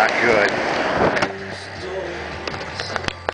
not good.